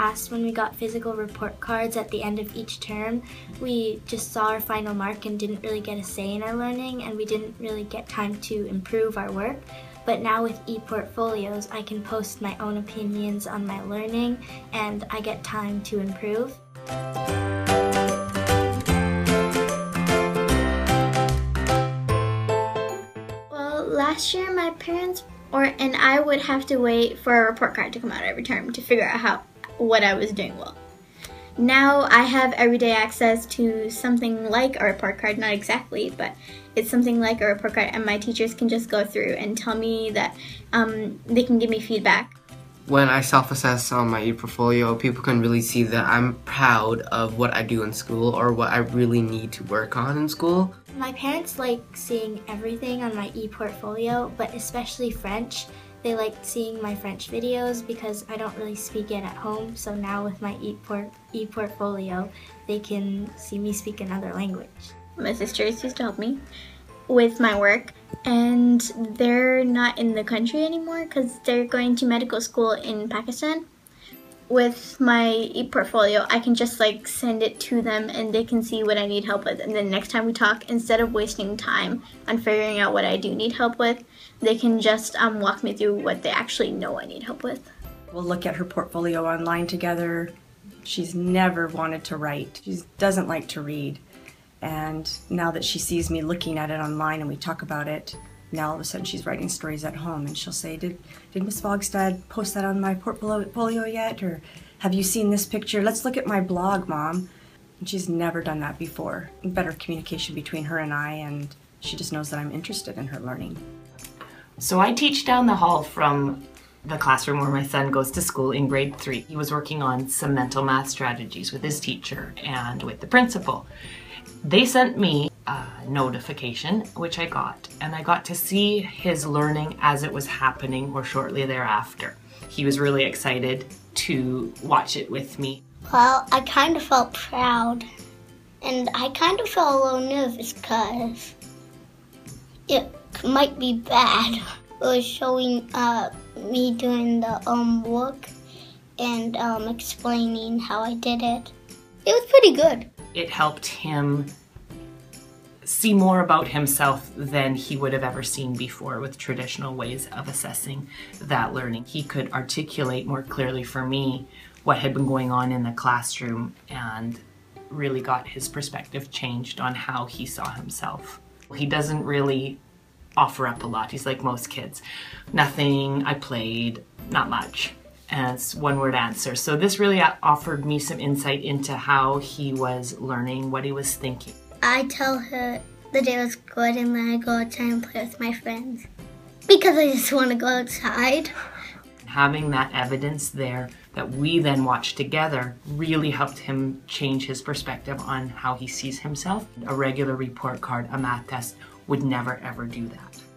past, when we got physical report cards at the end of each term, we just saw our final mark and didn't really get a say in our learning, and we didn't really get time to improve our work. But now with e-portfolios, I can post my own opinions on my learning, and I get time to improve. Well, last year my parents or and I would have to wait for a report card to come out every term to figure out how what I was doing well. Now I have everyday access to something like a report card, not exactly, but it's something like a report card, and my teachers can just go through and tell me that um, they can give me feedback. When I self-assess on my e-portfolio, people can really see that I'm proud of what I do in school or what I really need to work on in school. My parents like seeing everything on my e-portfolio, but especially French. They like seeing my French videos because I don't really speak it at home, so now with my e-portfolio, they can see me speak another language. My sisters used to help me with my work and they're not in the country anymore because they're going to medical school in Pakistan. With my e-portfolio, I can just like send it to them and they can see what I need help with. And then next time we talk, instead of wasting time on figuring out what I do need help with, they can just um, walk me through what they actually know I need help with. We'll look at her portfolio online together. She's never wanted to write. She doesn't like to read. And now that she sees me looking at it online and we talk about it, now all of a sudden she's writing stories at home and she'll say, Did, did Miss Vogstad post that on my portfolio yet? Or have you seen this picture? Let's look at my blog, Mom. And she's never done that before. Better communication between her and I, and she just knows that I'm interested in her learning. So I teach down the hall from the classroom where my son goes to school in grade three. He was working on some mental math strategies with his teacher and with the principal. They sent me a notification, which I got, and I got to see his learning as it was happening or shortly thereafter. He was really excited to watch it with me. Well, I kind of felt proud, and I kind of felt a little nervous because it might be bad. It was showing uh, me doing the um, work and um, explaining how I did it. It was pretty good it helped him see more about himself than he would have ever seen before with traditional ways of assessing that learning. He could articulate more clearly for me what had been going on in the classroom and really got his perspective changed on how he saw himself. He doesn't really offer up a lot. He's like most kids. Nothing, I played, not much as one word answer. So this really offered me some insight into how he was learning, what he was thinking. I tell her the day was good and then I go outside and play with my friends because I just want to go outside. Having that evidence there that we then watched together really helped him change his perspective on how he sees himself. A regular report card, a math test would never ever do that.